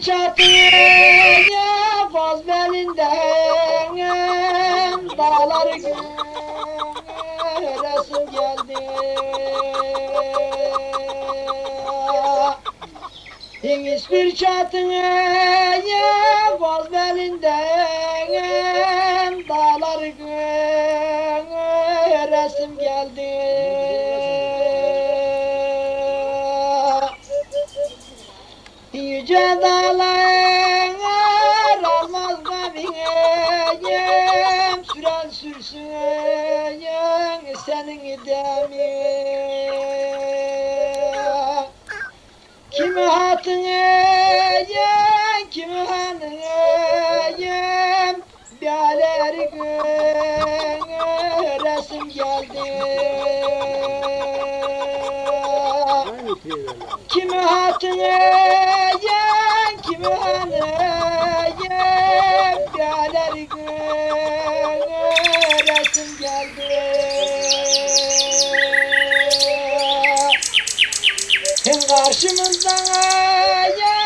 çatıya vaz belinden dağlar göresim geldi. Deniz bir çatıya vaz belinden Yüce dağlar almaz kabinem Süren sürsün senin demin Kimi hatınıyım, kimi hanıyım Bialeri resim geldi. Kimi hatınıyım, karşımızdan ya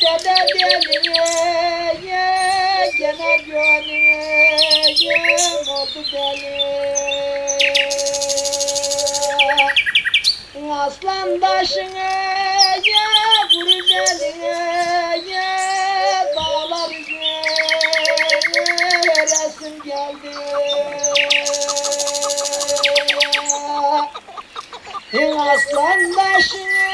dede deliye ya gene gönlüye oldu deli. Aslan taşına ya kuru deline ya dağlar resim geldi? Aslan taşına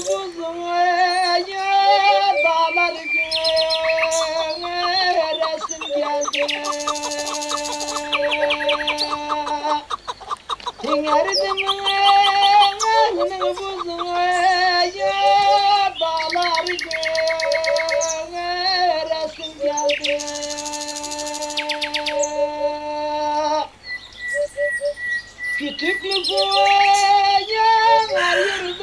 İngerdim elini buzum ya dağlar resim geldi Kütüklü koyun ayırdım Kurulmaz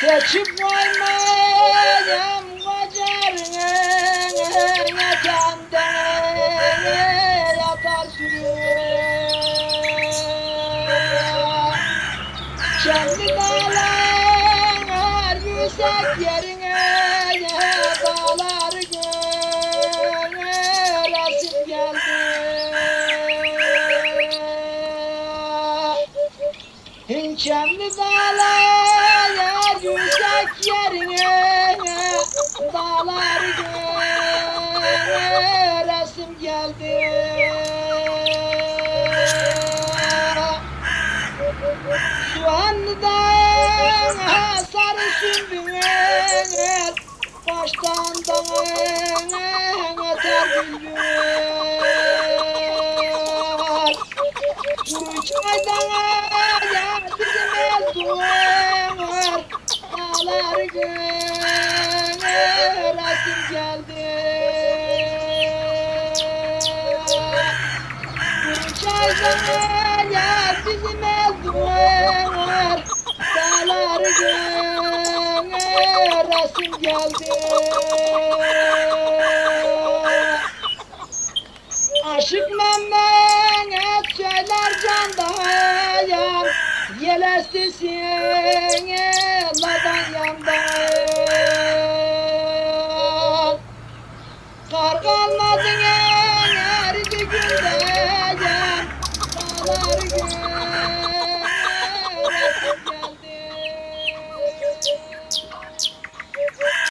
Seçip koymayayım kocarını Kendine yatar sürüyor. Kendi dağlar yüksek yerine geldi Şu anda sarı sümbüğün Baştan dağın öter gülüyor ya bizim ezdular Dağlar resim geldi. Aşık Mehmet söyler can dayan Yel estisin